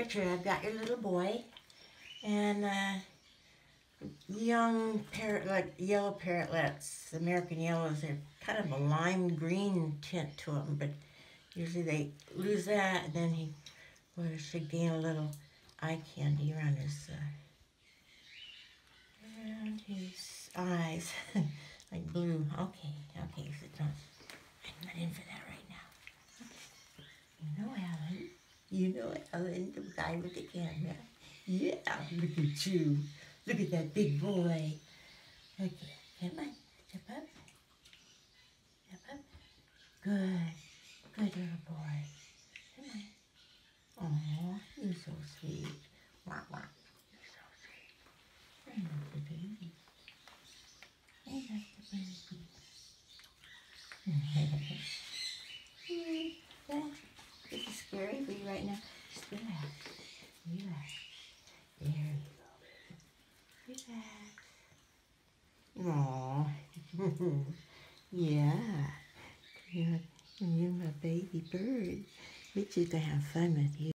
Gertrude, I've got your little boy, and uh, young parrot, like yellow parrotlets, American yellows. They're kind of a lime green tint to them, but usually they lose that, and then he well, should gain a little eye candy around his uh, around his eyes, like blue. Okay, sit down. I'm not in for that right now. You know, Alan. You know, Alan, oh, the guy with the camera. Yeah, look at you. Look at that big boy. Okay, come on, step up. Step up. Good. Good little boy. Come on. Oh, you're so sweet. Wah, wah. You're so sweet. I love the baby. I love the baby. Mm-hmm. Scary for you right now. Just relax. Relax. There you go. Relax. Aww. yeah. You're, you're my baby bird. We're just gonna have fun with you.